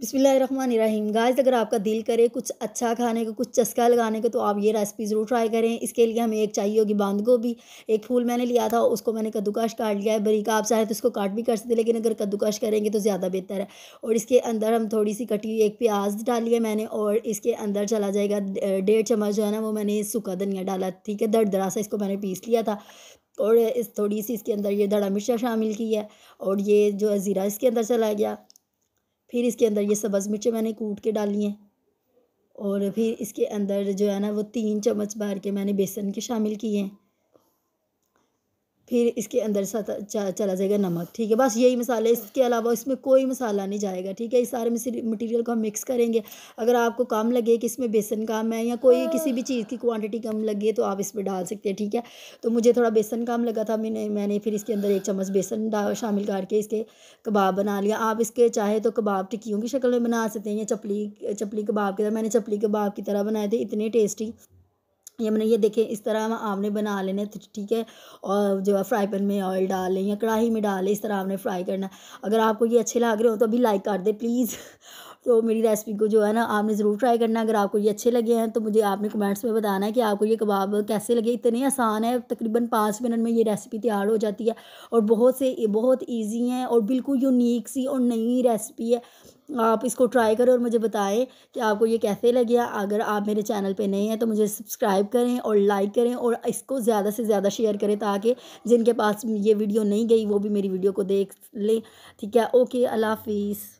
बिसमीम गाइस, अगर आपका दिल करे कुछ अच्छा खाने का, कुछ चस्का लगाने का तो आप ये रेसिपी ज़रूर ट्राई करें। इसके लिए हमें एक चाहिए होगी बाँध गोभी एक फूल मैंने लिया था, उसको मैंने कद्दूकश काट लिया है। बरीका आप चाहें तो उसको काट भी कर सकते हैं, लेकिन अगर कद्दूकश करेंगे तो ज़्यादा बेहतर है। और इसके अंदर हम थोड़ी सी कटी हुई एक प्याज डाली है मैंने, और इसके अंदर चला जाएगा डेढ़ चम्मच जो है ना, वो मैंने सूखा धनिया डाला, ठीक है? दर दरा सा इसको मैंने पीस लिया था। और इस थोड़ी सी इसके अंदर ये धड़ा मिर्चा शामिल की है, और ये जो है ज़ीरा इसके अंदर चला गया। फिर इसके अंदर ये सब्ज़ मिर्चें मैंने कूट के डाली हैं। और फिर इसके अंदर जो है ना वो तीन चम्मच भर के मैंने बेसन के शामिल किए हैं। फिर इसके अंदर सा चला जाएगा नमक ठीक है? बस यही मसाले इसके अलावा इसमें कोई मसाला नहीं जाएगा ठीक है? इस सारे मटेरियल को हम मिक्स करेंगे। अगर आपको कम लगे कि इसमें बेसन कम है या कोई किसी भी चीज़ की क्वांटिटी कम लगे तो आप इसमें डाल सकते हैं ठीक है? तो मुझे थोड़ा बेसन कम लगा था मैंने मैंने फिर इसके अंदर एक चम्मच बेसन शामिल करके इसके कबाब बना लिया। आप इसके चाहे तो कबाब टिक्कियों की शक्ल में बना सकते हैं या चपली चपली कबाब की तरह। मैंने चपली कबाब की तरह बनाए थे इतने टेस्टी ये मैंने, ये देखें, इस तरह आपने बना लेने ठीक है, और जो है फ्राई पैन में ऑयल डाल लें या कढ़ाई में डाल लें, इस तरह आपने फ्राई करना अगर आपको ये अच्छे लग रहे हो तो अभी लाइक कर दे, प्लीज़। तो मेरी रेसिपी को जो है ना आपने ज़रूर ट्राई करना, अगर आपको ये अच्छे लगे हैं तो मुझे आपने कमेंट्स में बताना है कि आपको ये कबाब कैसे लगे। इतने आसान है, तकरीबन पाँच मिनट में ये रेसिपी तैयार हो जाती है और बहुत से, बहुत ईजी हैं और बिल्कुल यूनिक सी और नई रेसिपी है। आप इसको ट्राई करें और मुझे बताएँ कि आपको ये कैसे लगे अगर आप मेरे चैनल पे नए हैं तो मुझे सब्सक्राइब करें और लाइक करें और इसको ज़्यादा से ज़्यादा शेयर करें ताकि जिनके पास ये वीडियो नहीं गई, वो भी मेरी वीडियो को देख लें। ठीक है? ओके अल्लाह हाफिज़।